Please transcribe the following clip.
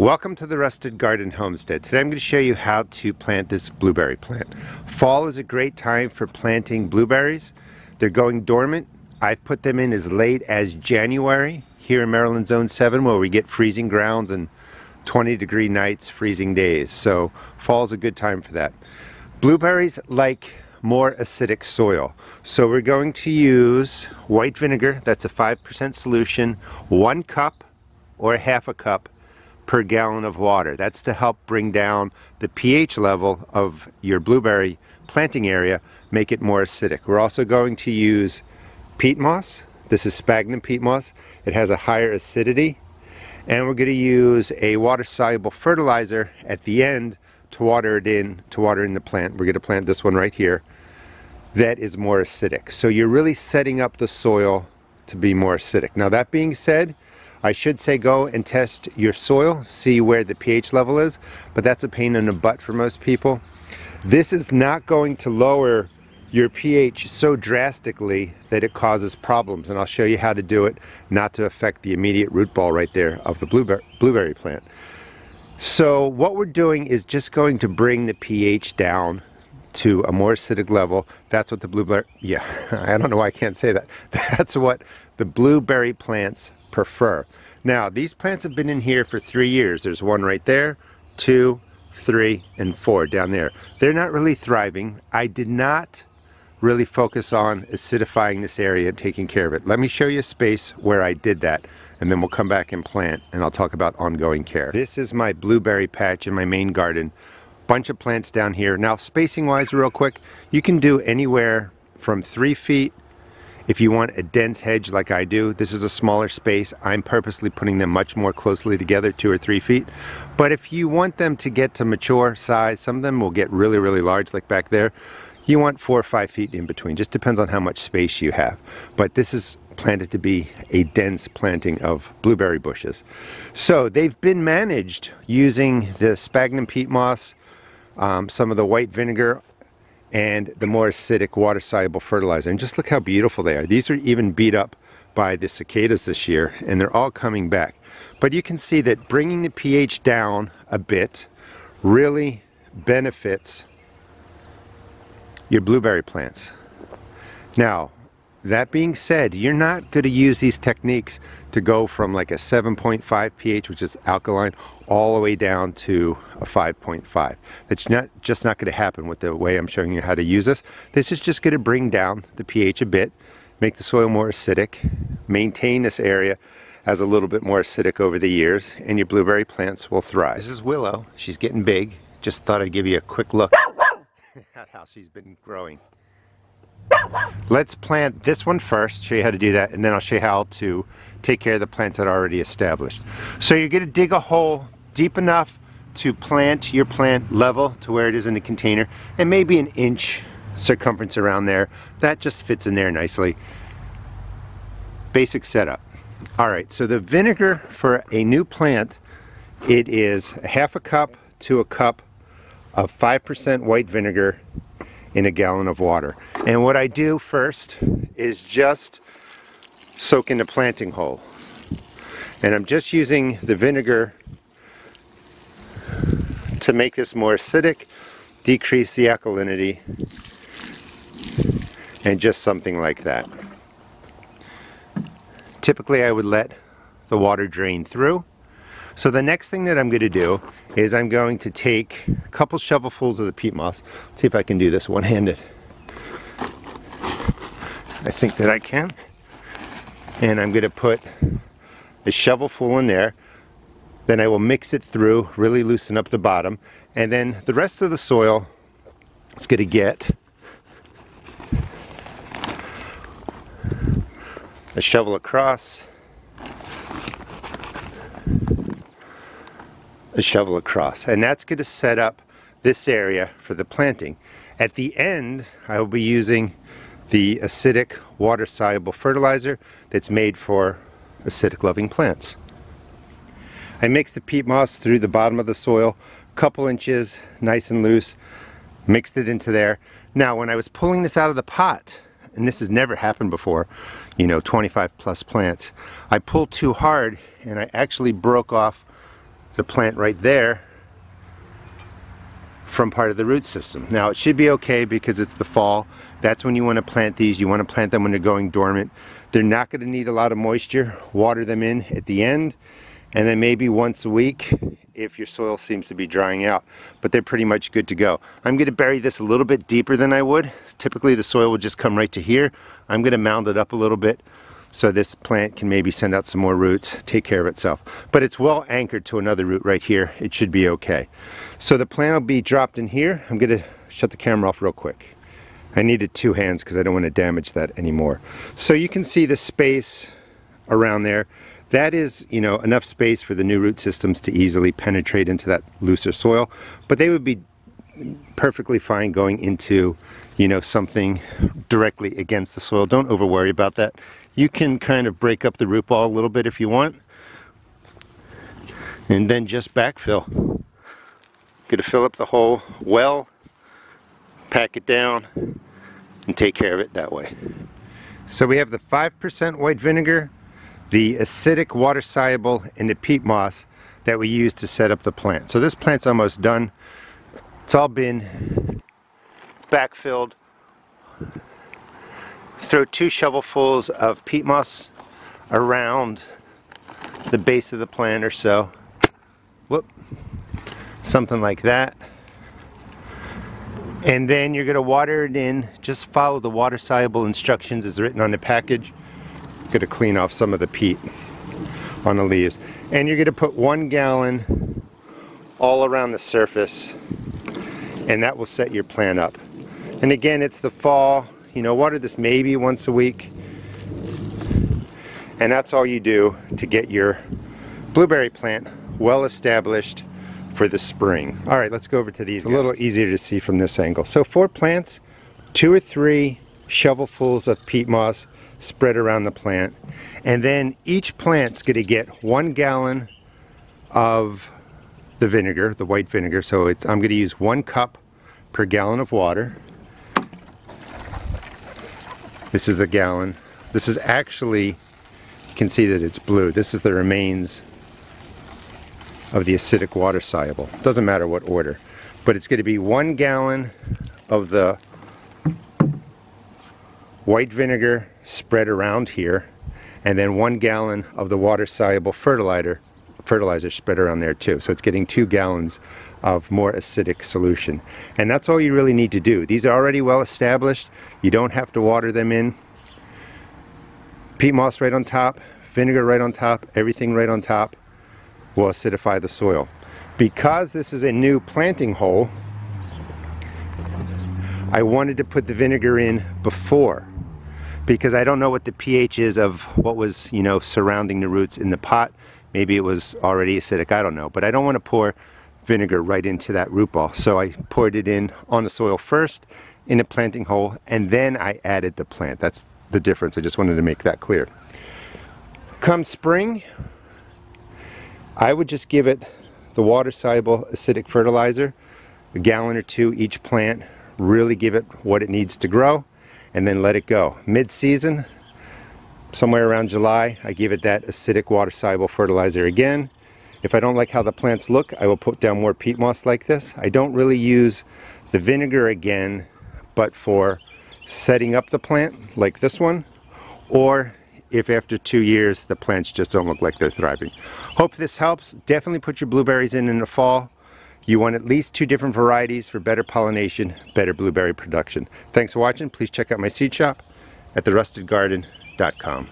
Welcome to the Rusted Garden Homestead. Today I'm going to show you how to plant this blueberry plant. Fall is a great time for planting blueberries. They're going dormant. I've put them in as late as January here in Maryland Zone 7 where we get freezing grounds and 20 degree nights, freezing days. So fall is a good time for that. Blueberries like more acidic soil. So we're going to use white vinegar, that's a 5% solution, one cup or half a cup per gallon of water. That's to help bring down the pH level of your blueberry planting area, make it more acidic. We're also going to use peat moss. This is sphagnum peat moss. It has a higher acidity. And we're going to use a water-soluble fertilizer at the end to water it in, to water in the plant. We're going to plant this one right here. That is more acidic. So you're really setting up the soil to be more acidic. Now that being said, I should say go and test your soil, see where the pH level is, but that's a pain in the butt for most people. This is not going to lower your pH so drastically that it causes problems and I'll show you how to do it not to affect the immediate root ball right there of the blueberry, blueberry plant. So what we're doing is just going to bring the pH down to a more acidic level. That's what the blueberry, yeah, I don't know why I can't say that. That's what the blueberry plants prefer. Now, these plants have been in here for three years. There's one right there, two, three, and four down there. They're not really thriving. I did not really focus on acidifying this area and taking care of it. Let me show you a space where I did that and then we'll come back and plant and I'll talk about ongoing care. This is my blueberry patch in my main garden. Bunch of plants down here. Now spacing wise real quick, you can do anywhere from three feet if you want a dense hedge like I do, this is a smaller space. I'm purposely putting them much more closely together, two or three feet. But if you want them to get to mature size, some of them will get really, really large like back there. You want four or five feet in between, just depends on how much space you have. But this is planted to be a dense planting of blueberry bushes. So they've been managed using the sphagnum peat moss, um, some of the white vinegar and the more acidic water-soluble fertilizer. And just look how beautiful they are. These are even beat up by the cicadas this year, and they're all coming back. But you can see that bringing the pH down a bit really benefits your blueberry plants. Now, that being said, you're not going to use these techniques to go from like a 7.5 pH, which is alkaline, all the way down to a 5.5. That's not just not going to happen with the way I'm showing you how to use this. This is just going to bring down the pH a bit, make the soil more acidic, maintain this area as a little bit more acidic over the years, and your blueberry plants will thrive. This is Willow. She's getting big. Just thought I'd give you a quick look at how she's been growing. Let's plant this one first, show you how to do that, and then I'll show you how to take care of the plants that are already established. So you're going to dig a hole deep enough to plant your plant level to where it is in the container, and maybe an inch circumference around there. That just fits in there nicely. Basic setup. All right, so the vinegar for a new plant, it is half a cup to a cup of 5% white vinegar in a gallon of water. And what I do first is just soak in the planting hole. And I'm just using the vinegar to make this more acidic, decrease the alkalinity, and just something like that. Typically I would let the water drain through. So the next thing that I'm going to do is I'm going to take a couple shovelfuls of the peat moss. See if I can do this one-handed. I think that I can. And I'm going to put a shovelful in there. Then I will mix it through, really loosen up the bottom. And then the rest of the soil is going to get a shovel across a shovel across. And that's going to set up this area for the planting. At the end, I will be using the acidic water-soluble fertilizer that's made for acidic loving plants. I mixed the peat moss through the bottom of the soil, couple inches, nice and loose, mixed it into there. Now when I was pulling this out of the pot, and this has never happened before, you know, 25 plus plants, I pulled too hard and I actually broke off the plant right there from part of the root system. Now it should be okay because it's the fall. That's when you want to plant these. You want to plant them when they're going dormant. They're not going to need a lot of moisture. Water them in at the end and then maybe once a week if your soil seems to be drying out. But they're pretty much good to go. I'm going to bury this a little bit deeper than I would. Typically the soil would just come right to here. I'm going to mound it up a little bit so this plant can maybe send out some more roots, take care of itself. But it's well anchored to another root right here. It should be okay. So the plant will be dropped in here. I'm going to shut the camera off real quick. I needed two hands because I don't want to damage that anymore. So you can see the space around there. That is, you know, enough space for the new root systems to easily penetrate into that looser soil, but they would be perfectly fine going into, you know, something directly against the soil. Don't over worry about that. You can kind of break up the root ball a little bit if you want, and then just backfill. Gonna fill up the hole well, pack it down, and take care of it that way. So we have the 5% white vinegar, the acidic water soluble and the peat moss that we use to set up the plant. So this plant's almost done. It's all been backfilled. Throw two shovelfuls of peat moss around the base of the plant or so. Whoop. Something like that. And then you're going to water it in. Just follow the water soluble instructions as written on the package going to clean off some of the peat on the leaves. And you're going to put one gallon all around the surface and that will set your plant up. And again, it's the fall. You know, water this maybe once a week. And that's all you do to get your blueberry plant well established for the spring. All right, let's go over to these. It's a little easier to see from this angle. So four plants, two or three shovelfuls of peat moss, spread around the plant. And then each plant's going to get one gallon of the vinegar, the white vinegar. So it's, I'm going to use one cup per gallon of water. This is the gallon. This is actually, you can see that it's blue. This is the remains of the acidic water soluble. Doesn't matter what order. But it's going to be one gallon of the white vinegar spread around here and then one gallon of the water soluble fertilizer fertilizer spread around there too. So it's getting two gallons of more acidic solution. And that's all you really need to do. These are already well established. You don't have to water them in. Peat moss right on top vinegar right on top everything right on top will acidify the soil. Because this is a new planting hole I wanted to put the vinegar in before because I don't know what the pH is of what was, you know, surrounding the roots in the pot. Maybe it was already acidic, I don't know. But I don't want to pour vinegar right into that root ball. So I poured it in on the soil first in a planting hole and then I added the plant. That's the difference. I just wanted to make that clear. Come spring, I would just give it the water soluble acidic fertilizer, a gallon or two each plant, really give it what it needs to grow and then let it go. Mid-season, somewhere around July, I give it that acidic water-soluble fertilizer again. If I don't like how the plants look, I will put down more peat moss like this. I don't really use the vinegar again, but for setting up the plant, like this one, or if after two years the plants just don't look like they're thriving. Hope this helps. Definitely put your blueberries in in the fall. You want at least two different varieties for better pollination, better blueberry production. Thanks for watching. Please check out my seed shop at therustedgarden.com.